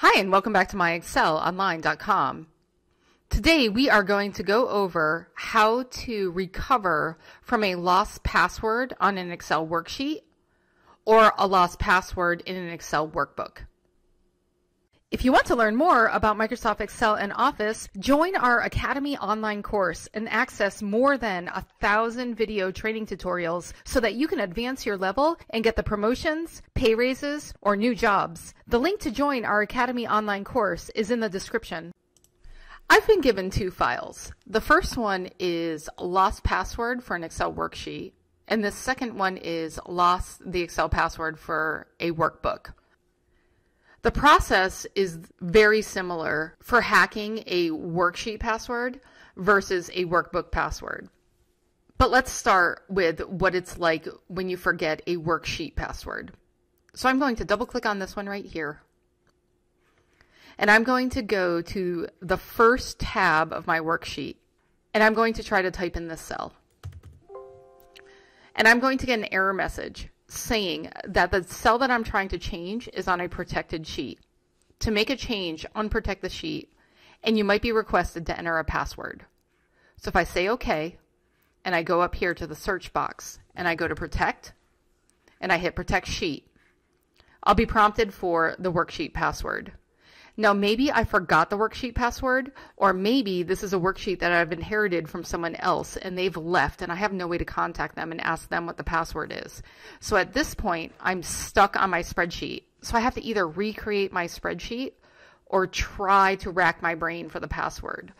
Hi, and welcome back to myexcelonline.com. Today we are going to go over how to recover from a lost password on an Excel worksheet or a lost password in an Excel workbook. If you want to learn more about Microsoft Excel and Office, join our Academy online course and access more than a thousand video training tutorials so that you can advance your level and get the promotions, pay raises, or new jobs. The link to join our Academy online course is in the description. I've been given two files. The first one is lost password for an Excel worksheet, and the second one is lost the Excel password for a workbook. The process is very similar for hacking a worksheet password versus a workbook password. But let's start with what it's like when you forget a worksheet password. So I'm going to double click on this one right here. And I'm going to go to the first tab of my worksheet. And I'm going to try to type in this cell. And I'm going to get an error message saying that the cell that I'm trying to change is on a protected sheet. To make a change, unprotect the sheet, and you might be requested to enter a password. So if I say OK, and I go up here to the search box, and I go to protect, and I hit protect sheet, I'll be prompted for the worksheet password. Now, maybe I forgot the worksheet password, or maybe this is a worksheet that I've inherited from someone else and they've left and I have no way to contact them and ask them what the password is. So at this point, I'm stuck on my spreadsheet. So I have to either recreate my spreadsheet or try to rack my brain for the password.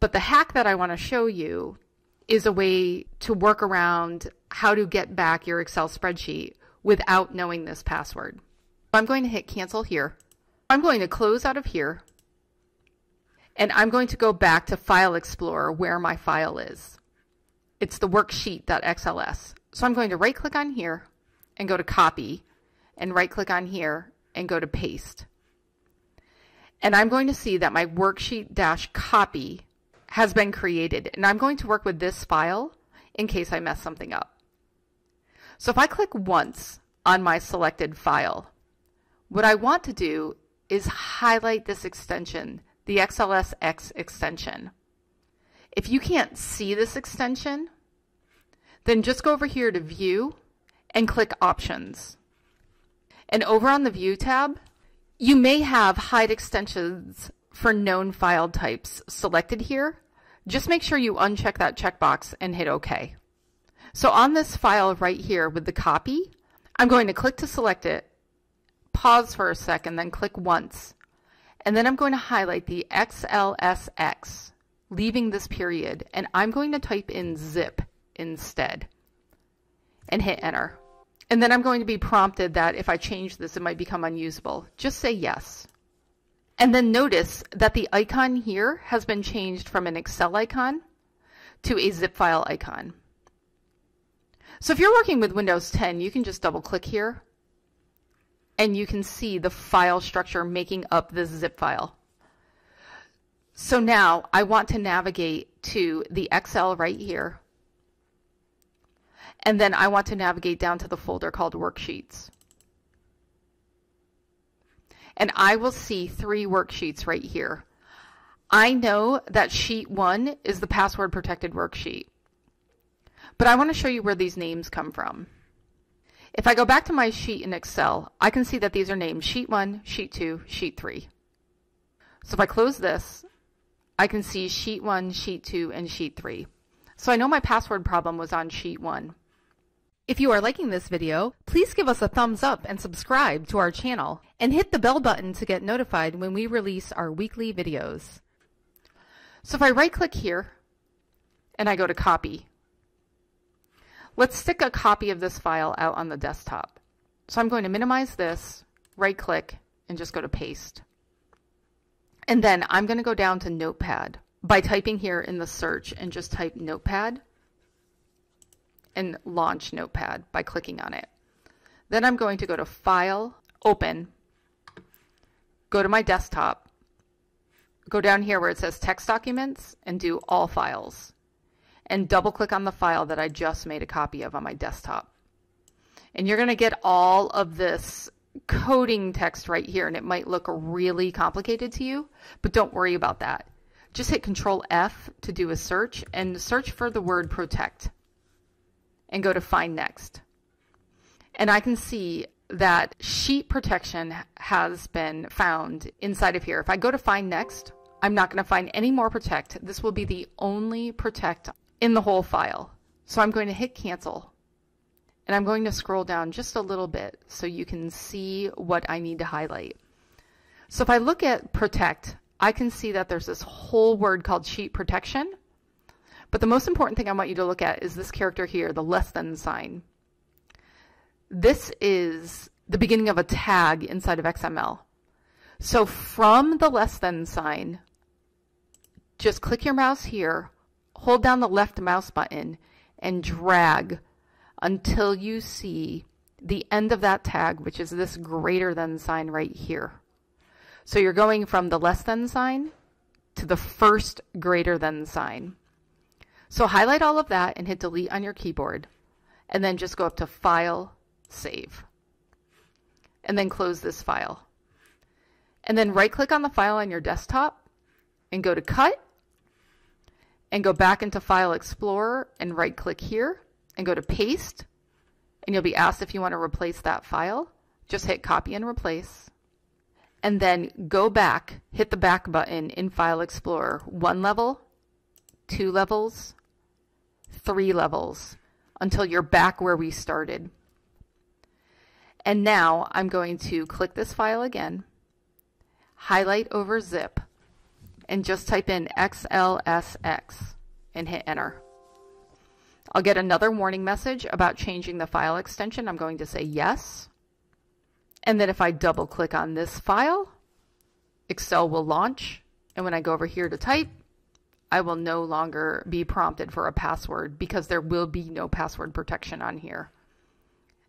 But the hack that I want to show you is a way to work around how to get back your Excel spreadsheet without knowing this password. I'm going to hit cancel here. I'm going to close out of here and I'm going to go back to File Explorer where my file is. It's the worksheet.xls. So I'm going to right click on here and go to copy and right click on here and go to paste. And I'm going to see that my worksheet-copy has been created and I'm going to work with this file in case I mess something up. So if I click once on my selected file, what I want to do is highlight this extension, the XLSX extension. If you can't see this extension, then just go over here to View and click Options. And over on the View tab, you may have hide extensions for known file types selected here. Just make sure you uncheck that checkbox and hit OK. So on this file right here with the copy, I'm going to click to select it pause for a second, then click once. And then I'm going to highlight the XLSX, leaving this period, and I'm going to type in zip instead and hit enter. And then I'm going to be prompted that if I change this, it might become unusable. Just say yes. And then notice that the icon here has been changed from an Excel icon to a zip file icon. So if you're working with Windows 10, you can just double click here and you can see the file structure making up this zip file. So now I want to navigate to the Excel right here. And then I want to navigate down to the folder called Worksheets. And I will see three worksheets right here. I know that sheet one is the password protected worksheet. But I want to show you where these names come from. If I go back to my sheet in Excel, I can see that these are named Sheet 1, Sheet 2, Sheet 3. So if I close this, I can see Sheet 1, Sheet 2, and Sheet 3. So I know my password problem was on Sheet 1. If you are liking this video, please give us a thumbs up and subscribe to our channel, and hit the bell button to get notified when we release our weekly videos. So if I right click here, and I go to copy, Let's stick a copy of this file out on the desktop. So I'm going to minimize this, right click, and just go to paste. And then I'm going to go down to Notepad by typing here in the search and just type Notepad and launch Notepad by clicking on it. Then I'm going to go to File, Open, go to my desktop, go down here where it says Text Documents, and do All Files and double click on the file that I just made a copy of on my desktop. And you're going to get all of this coding text right here and it might look really complicated to you, but don't worry about that. Just hit Control F to do a search and search for the word protect and go to find next. And I can see that sheet protection has been found inside of here. If I go to find next, I'm not going to find any more protect. This will be the only protect in the whole file. So I'm going to hit cancel and I'm going to scroll down just a little bit so you can see what I need to highlight. So if I look at protect, I can see that there's this whole word called sheet protection. But the most important thing I want you to look at is this character here, the less than sign. This is the beginning of a tag inside of XML. So from the less than sign, just click your mouse here, hold down the left mouse button, and drag until you see the end of that tag, which is this greater than sign right here. So you're going from the less than sign to the first greater than sign. So highlight all of that and hit delete on your keyboard and then just go up to File, Save. And then close this file. And then right click on the file on your desktop and go to Cut and go back into File Explorer and right click here and go to Paste and you'll be asked if you want to replace that file. Just hit Copy and Replace and then go back, hit the back button in File Explorer, one level, two levels, three levels, until you're back where we started. And now I'm going to click this file again, highlight over zip, and just type in XLSX and hit enter. I'll get another warning message about changing the file extension. I'm going to say yes. And then if I double click on this file, Excel will launch. And when I go over here to type, I will no longer be prompted for a password because there will be no password protection on here.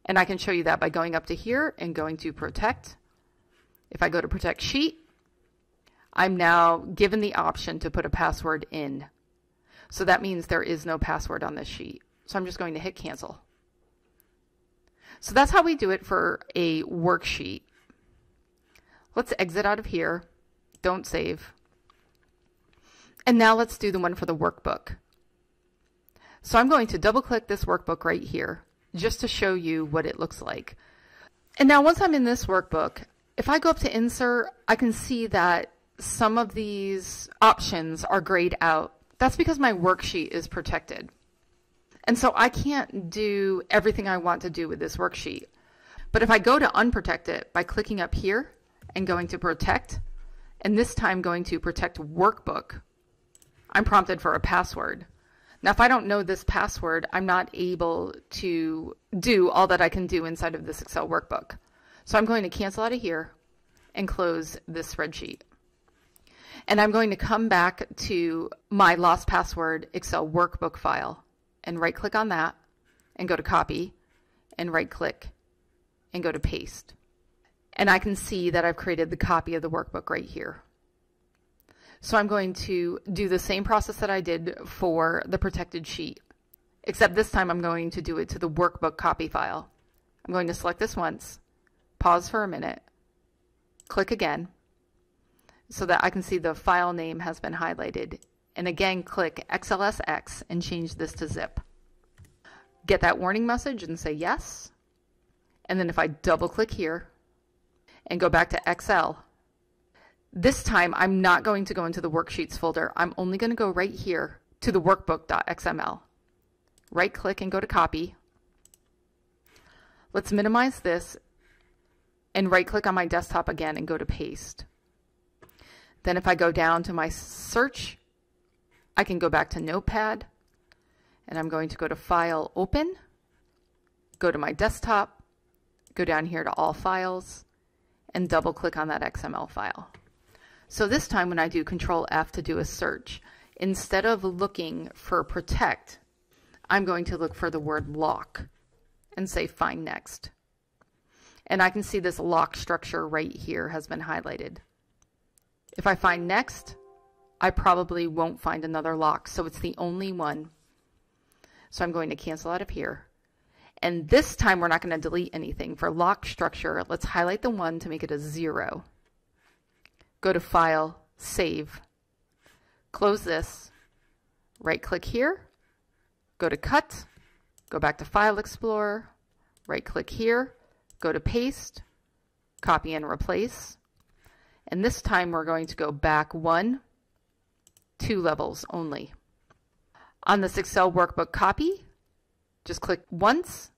And I can show you that by going up to here and going to protect. If I go to protect sheet, I'm now given the option to put a password in. So that means there is no password on this sheet. So I'm just going to hit cancel. So that's how we do it for a worksheet. Let's exit out of here. Don't save. And now let's do the one for the workbook. So I'm going to double click this workbook right here just to show you what it looks like. And now once I'm in this workbook, if I go up to insert, I can see that some of these options are grayed out. That's because my worksheet is protected. And so I can't do everything I want to do with this worksheet. But if I go to unprotect it by clicking up here and going to protect, and this time going to protect workbook, I'm prompted for a password. Now, if I don't know this password, I'm not able to do all that I can do inside of this Excel workbook. So I'm going to cancel out of here and close this spreadsheet. And I'm going to come back to my lost password Excel workbook file and right click on that and go to copy and right click and go to paste. And I can see that I've created the copy of the workbook right here. So I'm going to do the same process that I did for the protected sheet, except this time I'm going to do it to the workbook copy file. I'm going to select this once, pause for a minute, click again, so that I can see the file name has been highlighted and again click XLSX and change this to zip. Get that warning message and say yes. And then if I double click here and go back to Excel, this time I'm not going to go into the worksheets folder. I'm only going to go right here to the workbook.xml. Right click and go to copy. Let's minimize this and right click on my desktop again and go to paste. Then if I go down to my search I can go back to Notepad and I'm going to go to File, Open, go to my desktop, go down here to All Files, and double click on that XML file. So this time when I do Control F to do a search, instead of looking for protect, I'm going to look for the word lock and say find next. And I can see this lock structure right here has been highlighted. If I find next, I probably won't find another lock. So it's the only one. So I'm going to cancel out of here. And this time we're not going to delete anything. For lock structure, let's highlight the one to make it a zero. Go to File, Save. Close this. Right click here. Go to Cut. Go back to File Explorer. Right click here. Go to Paste. Copy and replace. And this time we're going to go back one, two levels only. On this Excel workbook copy, just click once,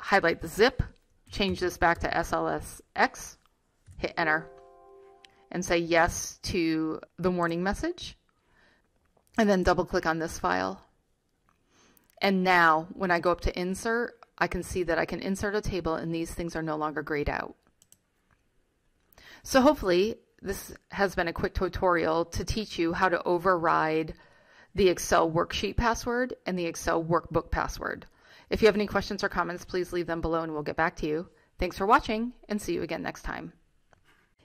highlight the zip, change this back to SLSX, hit enter, and say yes to the warning message. And then double click on this file. And now when I go up to insert, I can see that I can insert a table and these things are no longer grayed out. So hopefully this has been a quick tutorial to teach you how to override the Excel worksheet password and the Excel workbook password. If you have any questions or comments, please leave them below and we'll get back to you. Thanks for watching and see you again next time.